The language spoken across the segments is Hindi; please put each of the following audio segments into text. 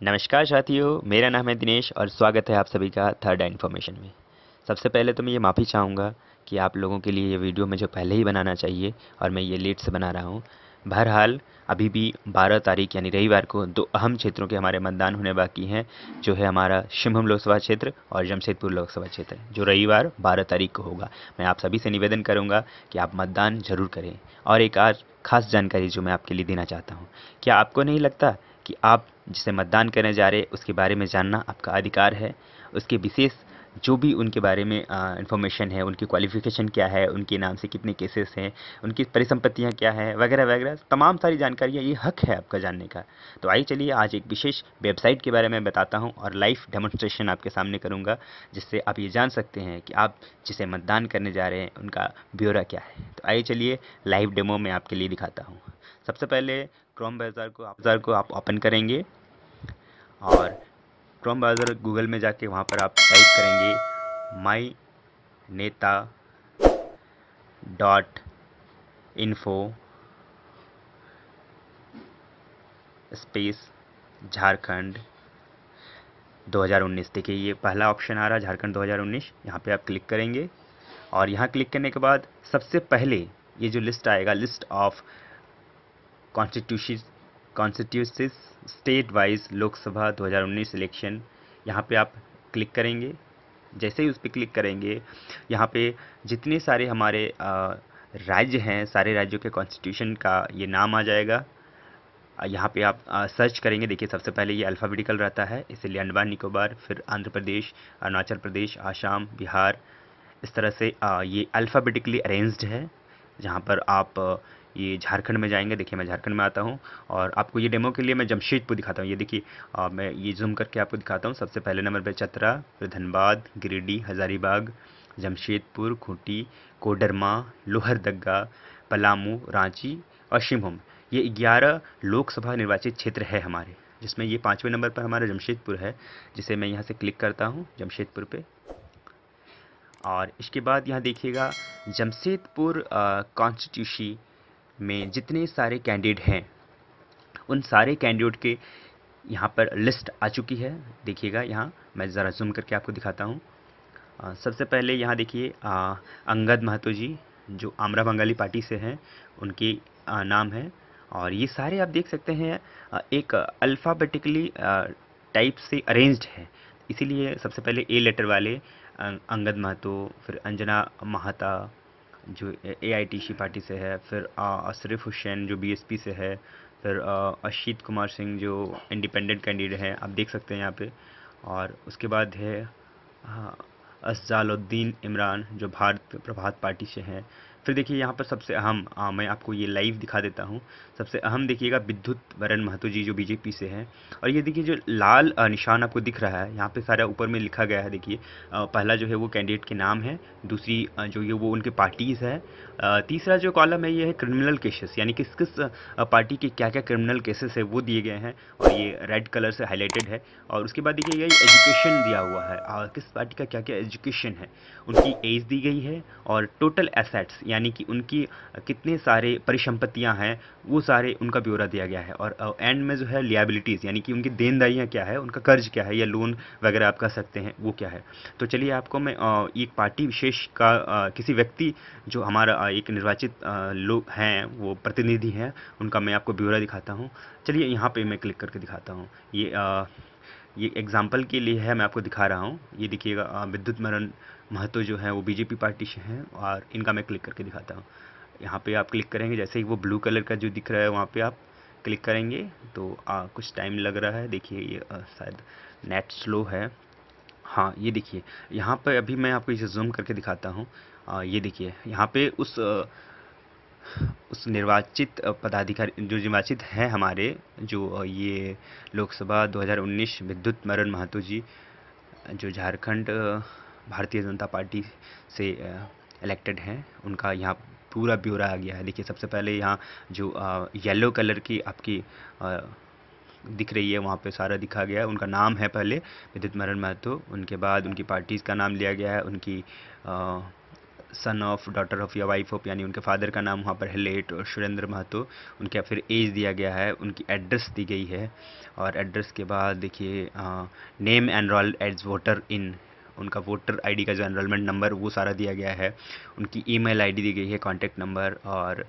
नमस्कार साथियों, मेरा नाम है दिनेश और स्वागत है आप सभी का थर्ड इन्फॉर्मेशन में। सबसे पहले तो मैं ये माफ़ी चाहूँगा कि आप लोगों के लिए ये वीडियो मुझे पहले ही बनाना चाहिए और मैं ये लेट से बना रहा हूँ। बहरहाल, अभी भी 12 तारीख यानी रविवार को दो अहम क्षेत्रों के हमारे मतदान होने बाकी हैं, जो है हमारा शिमहम लोकसभा क्षेत्र और जमशेदपुर लोकसभा क्षेत्र, जो रविवार 12 तारीख को होगा। मैं आप सभी से निवेदन करूँगा कि आप मतदान ज़रूर करें। और एक आज खास जानकारी जो मैं आपके लिए देना चाहता हूँ। क्या आपको नहीं लगता कि आप जिसे मतदान करने जा रहे उसके बारे में जानना आपका अधिकार है। उसके विशेष जो भी उनके बारे में इन्फॉर्मेशन है, उनकी क्वालिफ़िकेशन क्या है, उनके नाम से कितने केसेस हैं, उनकी परिसंपत्तियाँ क्या है, वगैरह वगैरह, तमाम सारी जानकारियाँ, ये हक है आपका जानने का। तो आइए चलिए, आज एक विशेष वेबसाइट के बारे में बताता हूँ और लाइव डेमोन्स्ट्रेशन आपके सामने करूँगा, जिससे आप ये जान सकते हैं कि आप जिसे मतदान करने जा रहे हैं, उनका ब्यौरा क्या है। तो आइए चलिए लाइव डेमो में आपके लिए दिखाता हूँ। सबसे पहले क्रोम ब्राउज़र को ब्राउज़र को आप ओपन करेंगे और क्रोम ब्राउज़र गूगल में जाके वहाँ पर आप टाइप करेंगे माई नेता डॉट इन्फो स्पेस झारखंड 2019 देखिए, ये पहला ऑप्शन आ रहा है झारखंड 2019 यहाँ पे आप क्लिक करेंगे और यहाँ क्लिक करने के बाद सबसे पहले ये जो लिस्ट आएगा list of constitution constituencies state wise Lok Sabha 2019 election यहाँ पे आप क्लिक करेंगे. जैसे ही उस पर क्लिक करेंगे यहाँ पे जितने सारे हमारे राज्य हैं सारे राज्यों के कॉन्स्टिट्यूशन का ये नाम आ जाएगा. यहाँ पे आप आ, सर्च करेंगे. देखिए सबसे पहले ये अल्फ़ाबेटिकल रहता है. इसलिए अंडमान निकोबार फिर आंध्र प्रदेश अरुणाचल प्रदेश आसाम बिहार. इस तरह से आ, ये अल्फ़ाबेटिकली अरेंज्ड है. जहाँ पर आप ये झारखंड में जाएँगे, देखिए मैं झारखंड में आता हूँ और आपको ये डेमो के लिए मैं जमशेदपुर दिखाता हूँ। ये देखिए मैं ये जूम करके आपको दिखाता हूँ। सबसे पहले नंबर पर चतरा फिर धनबाद गिरिडीह, हज़ारीबाग, जमशेदपुर, खूंटी, कोडरमा लोहरदग्गा पलामू, रांची और शिवभूम। ये ग्यारह लोकसभा निर्वाचित क्षेत्र है हमारे, जिसमें ये पाँचवें नंबर पर हमारा जमशेदपुर है, जिसे मैं यहाँ से क्लिक करता हूँ जमशेदपुर पे। और इसके बाद यहाँ देखिएगा जमशेदपुर कॉन्स्टिट्यूशी में जितने सारे कैंडिडेट हैं उन सारे कैंडिडेट के यहाँ पर लिस्ट आ चुकी है। देखिएगा यहाँ मैं ज़रा जूम करके आपको दिखाता हूँ। सबसे पहले यहाँ देखिए अंगद महतो जी जो आमरा बंगाली पार्टी से हैं उनके आ, नाम है। और ये सारे आप देख सकते हैं एक अल्फ़ाबेटिकली टाइप से अरेंज्ड है। इसीलिए सबसे पहले ए लेटर वाले अंगद महतो फिर अंजना महाता जो ए आई टी सी पार्टी से है, फिर अशरफ हुसैन जो बी एस पी से है, फिर अशीत कुमार सिंह जो इंडिपेंडेंट कैंडिडेट हैं, आप देख सकते हैं यहाँ पे। और उसके बाद है असजालुद्दीन इमरान जो भारत प्रभात पार्टी से हैं। फिर देखिए यहाँ पर सबसे अहम मैं आपको ये लाइव दिखा देता हूँ। सबसे अहम देखिएगा विद्युत वरण महतो जी जो बीजेपी से हैं। और ये देखिए जो लाल निशान आपको दिख रहा है, यहाँ पे सारा ऊपर में लिखा गया है देखिए। पहला जो है वो कैंडिडेट के नाम है, दूसरी जो ये वो उनके पार्टीज़ है। तीसरा जो कॉलम है, ये है क्रिमिनल केसेस यानी किस किस पार्टी के क्या क्या क्रिमिनल केसेस है वो दिए गए हैं। और ये रेड कलर से हाईलाइटेड है। और उसके बाद देखिए ये एजुकेशन दिया हुआ है। किस पार्टी का क्या क्या एजुकेशन है? उनकी एज दी गई है। और टोटल एसेट्स यानी कि उनकी कितने सारे परिसंपत्तियाँ हैं, वो सारे उनका ब्यौरा दिया गया है। और एंड में जो है लियाबिलिटीज़ यानी कि उनकी देनदारियाँ क्या है, उनका कर्ज क्या है, या लोन वगैरह आप कह सकते हैं, वो क्या है। तो चलिए आपको मैं एक पार्टी विशेष का किसी व्यक्ति जो हमारा एक निर्वाचित लोग हैं, वो प्रतिनिधि हैं, उनका मैं आपको ब्यौरा दिखाता हूँ। चलिए यहाँ पर मैं क्लिक करके दिखाता हूँ। ये ये एग्ज़ाम्पल के लिए है, मैं आपको दिखा रहा हूँ। ये देखिएगा विद्युत मरण महतो जो है वो बीजेपी पार्टी से हैं और इनका मैं क्लिक करके दिखाता हूँ। यहाँ पे आप क्लिक करेंगे जैसे ही वो ब्लू कलर का जो दिख रहा है वहाँ पे आप क्लिक करेंगे तो आ, कुछ टाइम लग रहा है। देखिए ये शायद नेट स्लो है। हाँ ये देखिए यहाँ पर अभी मैं आपको इसे जूम करके दिखाता हूँ। ये देखिए यहाँ पे उस आ, उस निर्वाचित पदाधिकारी जो निर्वाचित हैं हमारे जो ये लोकसभा 2019 विद्युत मरण महतो जी जो झारखंड भारतीय जनता पार्टी से इलेक्टेड हैं। उनका यहाँ पूरा ब्यौरा आ गया है। देखिए, सबसे पहले यहाँ जो येलो कलर की आपकी दिख रही है, वहाँ पे सारा दिखा गया है। उनका नाम है पहले विद्युत मरण महतो। उनके बाद उनकी पार्टीज़ का नाम लिया गया है। उनकी सन ऑफ़ डॉटर ऑफ़ या वाइफ ऑफ़ यानी उनके फादर का नाम वहाँ पर है लेट और सुरेंद्र महतो। उनका फिर एज दिया गया है। उनकी एड्रेस दी गई है। और एड्रेस के बाद देखिए name enrol as voter in उनका वोटर आईडी का जो एनरोलमेंट नंबर वो सारा दिया गया है। उनकी ईमेल आईडी दी गई है कॉन्टैक्ट नंबर और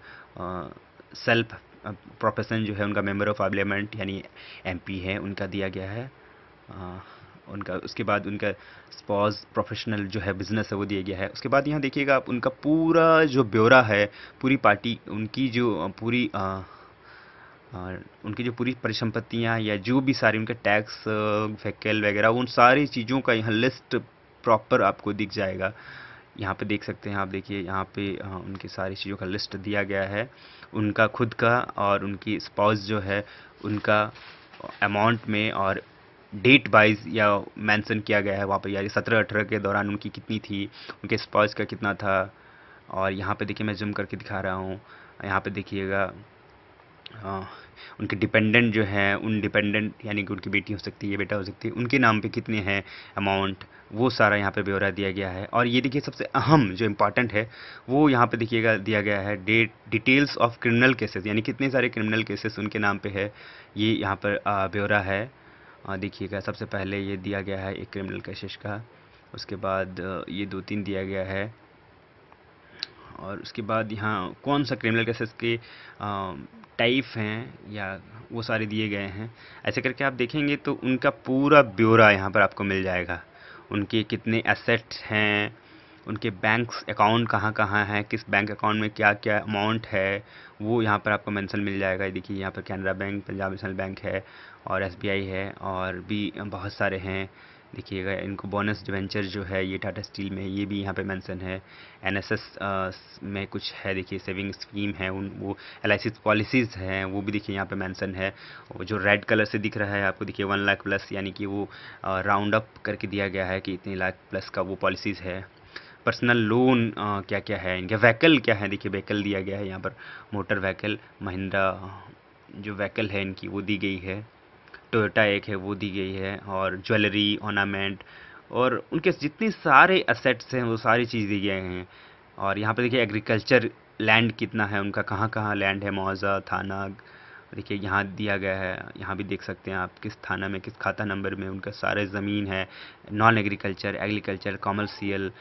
सेल्फ प्रोफेशन जो है उनका मेंबर ऑफ़ पार्लियामेंट यानी एमपी है उनका दिया गया है। आ, उनका उसके बाद उनका स्पॉज प्रोफेशनल जो है बिज़नेस है वो दिया गया है। उसके बाद यहाँ देखिएगा आप उनका पूरा जो ब्यौरा है पूरी पार्टी उनकी जो पूरी आ, उनकी जो पूरी परिसंपत्तियाँ या जो भी सारी उनके टैक्स फैकल वगैरह उन सारी चीज़ों का यहाँ लिस्ट प्रॉपर आपको दिख जाएगा। यहाँ पे देख सकते हैं आप, देखिए यहाँ पे उनकी सारी चीज़ों का लिस्ट दिया गया है। उनका खुद का और उनकी स्पाउस जो है, उनका अमाउंट में और डेट वाइज या मेंशन किया गया है। वहाँ पर यानी सत्रह अठारह के दौरान उनकी कितनी थी, उनके स्पाउस का कितना था। और यहाँ पे देखिए मैं जूम करके दिखा रहा हूँ। यहाँ पे देखिएगा उनके डिपेंडेंट जो हैं, उन डिपेंडेंट यानी कि उनकी बेटी हो सकती है, बेटा हो सकती है, उनके नाम पे कितने हैं अमाउंट वो सारा यहाँ पे ब्यौरा दिया गया है। और ये देखिए, सबसे अहम जो इंपॉर्टेंट है, वो यहाँ पे देखिएगा, दिया गया है date details of criminal cases यानी कितने सारे क्रिमिनल केसेस उनके नाम पे है, ये यहाँ पर ब्यौरा है। देखिएगा, सबसे पहले ये दिया गया है एक क्रिमिनल केसेस का, उसके बाद ये दो तीन दिया गया है। और उसके बाद यहाँ कौन सा क्रिमिनल केसेस के टाइप हैं या वो सारे दिए गए हैं, ऐसे करके आप देखेंगे तो उनका पूरा ब्यौरा यहाँ पर आपको मिल जाएगा। उनके कितने एसेट्स हैं, उनके बैंक अकाउंट कहाँ कहाँ हैं, किस बैंक अकाउंट में क्या क्या अमाउंट है, वो यहाँ पर आपको मेंशन मिल जाएगा। देखिए, यहाँ पर Canara bank Punjab national bank है और एसबीआई है और भी बहुत सारे हैं। देखिएगा इनको बोनस डिवेंचर जो है, ये टाटा स्टील में ये भी यहाँ पे मेंशन है। एनएसएस में कुछ है, देखिए सेविंग स्कीम है, उन, वो LIC पॉलिसीज़ हैं, वो भी देखिए यहाँ पे मेंशन है। वो जो रेड कलर से दिख रहा है आपको, देखिए वन लाख प्लस यानी कि वो राउंड अप करके दिया गया है कि इतने लाख प्लस का वो पॉलिसीज़ है। पर्सनल लोन क्या क्या है? इनके व्हीकल क्या है? देखिए व्हीकल दिया गया है यहाँ पर मोटर व्हीकल महिंद्रा, जो व्हीकल है इनकी, वो दी गई है। टोयोटा एक है, वो दी गई है और ज्वेलरी ऑर्नामेंट और उनके जितने सारे असेट्स हैं, वो सारी चीज़ दी गए हैं। और यहाँ पे देखिए एग्रीकल्चर लैंड कितना है, उनका कहाँ कहाँ लैंड है मुआवजा थाना, देखिए यहाँ दिया गया है, यहाँ भी देख सकते हैं आप किस थाना में, किस खाता नंबर में उनका सारे ज़मीन है नॉन एग्रीकल्चर एग्रीकल्चर कॉमर्शियल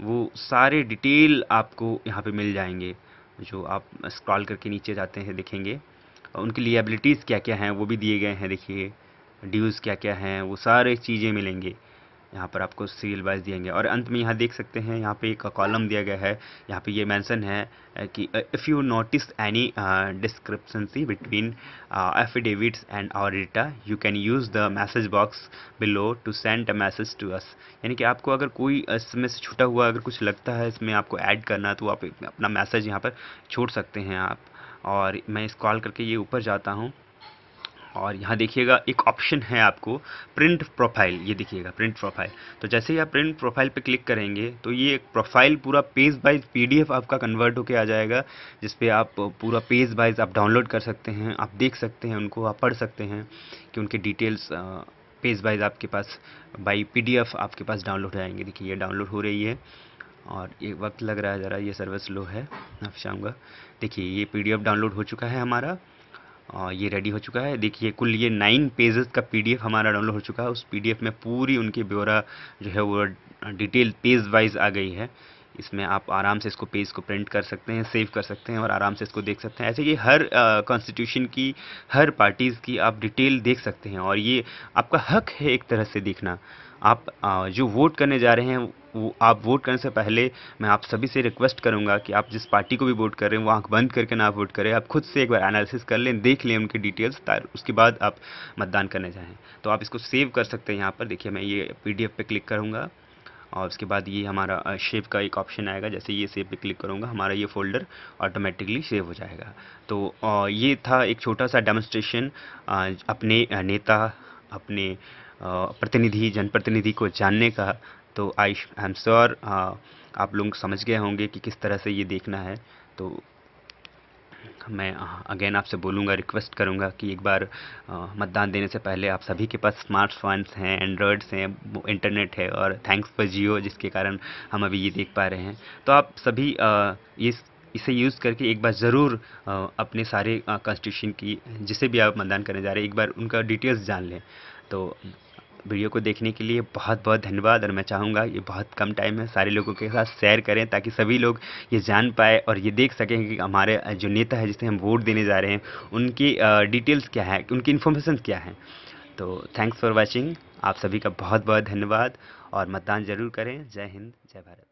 वो सारे डिटेल आपको यहाँ पे मिल जाएँगे। जो आप स्क्रॉल करके नीचे जाते हैं, देखेंगे। उनकी लिएबिलिटीज़ क्या क्या हैं, वो भी दिए गए हैं, देखिए। ड्यूज़ क्या क्या हैं, वो सारे चीज़ें मिलेंगे। यहाँ पर आपको सीरियल वाइज दिएँगे। और अंत में यहाँ देख सकते हैं, यहाँ पे एक कॉलम दिया गया है। यहाँ पे ये मेंशन है कि if you notice any discrepancies between affidavits and our data you can use the message box below to send a message to us यानी कि आपको अगर कोई इसमें से छूटा हुआ अगर कुछ लगता है, इसमें आपको ऐड करना तो आप अपना मैसेज यहाँ पर छोड़ सकते हैं आप। और मैं इस कॉल करके ये ऊपर जाता हूँ। और यहाँ देखिएगा, एक ऑप्शन है आपको, प्रिंट प्रोफ़ाइल। ये देखिएगा, प्रिंट प्रोफ़ाइल। तो जैसे ही आप प्रिंट प्रोफ़ाइल पे क्लिक करेंगे तो ये एक प्रोफ़ाइल पूरा पेज वाइज पीडीएफ आपका कन्वर्ट होके आ जाएगा जिस पे आप पूरा पेज वाइज आप डाउनलोड कर सकते हैं, आप देख सकते हैं, उनको आप पढ़ सकते हैं कि उनके डिटेल्स पेज वाइज आपके पास, बाई पी आपके पास डाउनलोड हो जाएँगे। देखिए, ये डाउनलोड हो रही है। और ये वक्त लग रहा है ज़रा ये सर्वर स्लो है मैं चाहूँगा देखिए ये पीडीएफ डाउनलोड हो चुका है हमारा और ये रेडी हो चुका है। देखिए कुल ये नाइन पेजेस का पीडीएफ हमारा डाउनलोड हो चुका है। उस पीडीएफ में पूरी उनकी ब्यौरा जो है वो डिटेल पेज वाइज आ गई है। इसमें आप आराम से इसको पेज को प्रिंट कर सकते हैं सेव कर सकते हैं और आराम से इसको देख सकते हैं। ऐसे ये हर कॉन्स्टिट्यूशन की हर पार्टीज़ की आप डिटेल देख सकते हैं। और ये आपका हक है एक तरह से देखना। आप आ, जो वोट करने जा रहे हैं आप वोट करने से पहले मैं आप सभी से रिक्वेस्ट करूँगा कि आप जिस पार्टी को भी वोट कर रहे हैं, वो आँख बंद करके ना वोट करें। आप खुद से एक बार एनालिसिस कर लें, देख लें उनकी डिटेल्स उसके बाद आप मतदान करने जाएँ। तो आप इसको सेव कर सकते हैं यहाँ पर। देखिए, मैं ये पीडीएफ पे क्लिक करूँगा और उसके बाद ये हमारा शेप का एक ऑप्शन आएगा। जैसे ये सेव पे क्लिक करूँगा, हमारा ये फोल्डर ऑटोमेटिकली सेव हो जाएगा। तो ये था एक छोटा सा डेमोस्ट्रेशन अपने नेता, अपने प्रतिनिधि, जनप्रतिनिधि को जानने का तो आई आई एम श्योर आप लोग समझ गए होंगे कि किस तरह से ये देखना है। तो मैं अगेन आपसे बोलूँगा रिक्वेस्ट करूँगा कि एक बार मतदान देने से पहले आप सभी के पास स्मार्टफोन्स हैं एंड्रॉयड्स हैं इंटरनेट है और थैंक्स फॉर जियो जिसके कारण हम अभी ये देख पा रहे हैं। तो आप सभी इस इसे यूज़ करके एक बार ज़रूर अपने सारे कॉन्स्टिट्यूशन की, जिसे भी आप मतदान करने जा रहे हैं, एक बार उनका डिटेल्स जान लें। तो वीडियो को देखने के लिए बहुत बहुत धन्यवाद। और मैं चाहूँगा ये बहुत कम टाइम है सारे लोगों के साथ शेयर करें ताकि सभी लोग ये जान पाए और ये देख सकें कि हमारे जो नेता है जिसे हम वोट देने जा रहे हैं, उनकी डिटेल्स क्या है, उनकी इन्फॉर्मेशन क्या है। तो थैंक्स फॉर वॉचिंग आप सभी का बहुत बहुत धन्यवाद। और मतदान ज़रूर करें। जय हिंद, जय भारत।